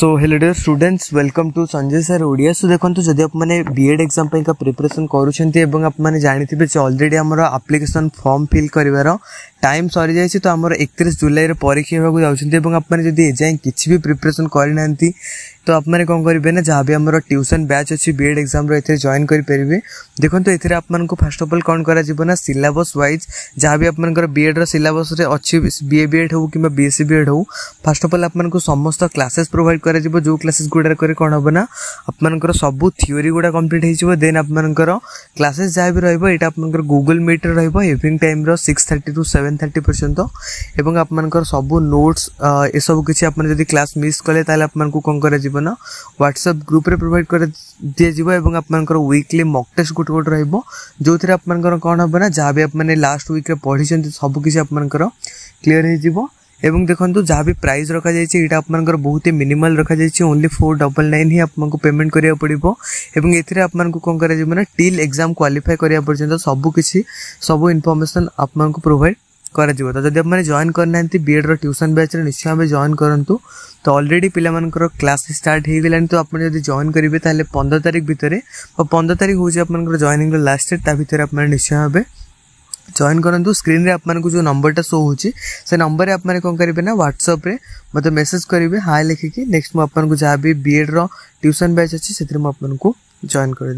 so hello dear students welcome to Sanjay sir Odia so देखो जदि आप BEd exam का प्रिपरेसन करूँ आप जानते हैं ऑलरेडी आम आप्लिकेसन फर्म फिल कर ଟାଇମ୍ ସରିଯାଇଛି ତ ଆମର ଏକତିରିଶ ଜୁଲାଇରେ ପରୀକ୍ଷା ହେବାକୁ ଯାଉଛନ୍ତି ଏବଂ ଆପଣମାନେ ଯଦି ଏଯାଏଁ କିଛି ବି ପ୍ରିପାରେସନ୍ କରିନାହାନ୍ତି ତ ଆପଣମାନେ କ'ଣ କରିବେ ନା ଯାହା ବି ଆମର ଟ୍ୟୁସନ୍ ବ୍ୟାଚ୍ ଅଛି ବି ଏଡ଼୍ ଏକ୍ଜାମ୍ର ଏଥିରେ ଜଏନ୍ କରିପାରିବେ ଦେଖନ୍ତୁ ଏଥିରେ ଆପଣମାନଙ୍କୁ ଫାର୍ଷ୍ଟ ଅଫ୍ ଅଲ୍ କ'ଣ କରାଯିବ ନା ସିଲାବସ୍ ୱାଇଜ୍ ଯାହା ବି ଆପଣଙ୍କର ବି ଏଡ଼୍ର ସିଲାବସ୍ରେ ଅଛି ବି ଏ ବି ଏଡ଼୍ ହେଉ କିମ୍ବା B S C B Ed ହେଉ ଫାର୍ଷ୍ଟ ଅଫ୍ ଅଲ୍ ଆପଣଙ୍କୁ ସମସ୍ତ କ୍ଲାସେସ୍ ପ୍ରୋଭାଇଡ଼ କରାଯିବ ଯେଉଁ କ୍ଲାସେସ୍ ଗୁଡ଼ାକରେ କ'ଣ ହେବ ନା ଆପଣଙ୍କର ସବୁ ଥିଓରି ଗୁଡ଼ା କମ୍ପ୍ଲିଟ୍ ହେଇଯିବ ଦେନ୍ ଆପଣଙ୍କର କ୍ଲାସେସ୍ ଯାହା ବି ରହିବ ଏଇଟା ଆପଣଙ୍କର ଗୁଗୁଲ୍ ମିଟ୍ରେ ରହିବ evening ଟାଇମ୍ର six thirty to seven seven thirty পর্যন্ত এবং আপনার সবু নোটস এসব কিছু আপনার যদি ক্লাস মিস কলে তাহলে আপনার কম করা যাব না হোয়াটসঅ্যাপ গ্রুপে প্রোভাইড করে দিয়ে যাব এবং আপনার উইকলি মক টেস্ট গোটে গোটে রহব ଯେଉଁଥିରେ ଆପଣଙ୍କର କ'ଣ ହେବ ନା ଯାହା ବି ଆପଣମାନେ ଲାଷ୍ଟ ୱିକ୍ରେ ପଢ଼ିଛନ୍ତି ସବୁକିଛି ଆପଣଙ୍କର କ୍ଲିଅର୍ ହେଇଯିବ ଏବଂ ଦେଖନ୍ତୁ ଯାହା ବି ପ୍ରାଇସ୍ ରଖାଯାଇଛି ଏଇଟା ଆପଣଙ୍କର ବହୁତ ହି ମିନିମାଲ୍ ରଖାଯାଇଛି ଓନ୍ଲି ଫୋର୍ ଡବଲ୍ ନାଇନ୍ ହିଁ ଆପଣଙ୍କୁ ପେମେଣ୍ଟ କରିବାକୁ ପଡ଼ିବ ଏବଂ ଏଥିରେ ଆପଣଙ୍କୁ କ'ଣ କରାଯିବ ନା ଟିଲ୍ ଏକ୍ଜାମ୍ କ୍ୱାଲିଫାଏ କରିବା ପର୍ଯ୍ୟନ୍ତ ସବୁକିଛି ସବୁ ଇନଫର୍ମେସନ୍ ଆପଣଙ୍କୁ ପ୍ରୋଭାଇଡ଼ କରାଯିବ ତ ଯଦି ଆପଣମାନେ ଜଏନ୍ କରିନାହାନ୍ତି ବିଏଡ଼୍ର ଟ୍ୟୁସନ୍ ବ୍ୟାଚ୍ରେ ନିଶ୍ଚୟ ଭାବେ ଜଏନ୍ କରନ୍ତୁ ତ ଅଲରେଡ଼ି ପିଲାମାନଙ୍କର କ୍ଲାସେସ୍ ଷ୍ଟାର୍ଟ ହେଇଗଲାଣି ତ ଆପଣ ଯଦି ଜଏନ୍ କରିବେ ତାହେଲେ ପନ୍ଦର ତାରିଖ ଭିତରେ ଓ ପନ୍ଦର ତାରିଖ ହେଉଛି ଆପଣଙ୍କର ଜଏନିଂର ଲାଷ୍ଟ ଡେଟ୍ ତା ଭିତରେ ଆପଣମାନେ ନିଶ୍ଚୟ ଭାବେ ଜଏନ୍ କରନ୍ତୁ ସ୍କ୍ରିନ୍ରେ ଆପଣଙ୍କୁ ଯେଉଁ ନମ୍ବରଟା ଶୋ ହେଉଛି ସେ ନମ୍ବରରେ ଆପଣମାନେ କ'ଣ କରିବେ ନା ହ୍ୱାଟ୍ସଅପ୍ରେ ମୋତେ ମେସେଜ୍ କରିବେ ହାଏ ଲେଖିକି ନେକ୍ସଟ ମୁଁ ଆପଣଙ୍କୁ ଯାହା ବି ବିଏଡ଼୍ର ଟ୍ୟୁସନ୍ ବ୍ୟାଚ୍ ଅଛି ସେଥିରେ ମୁଁ ଆପଣଙ୍କୁ ଜଏନ୍ କରିଦେବି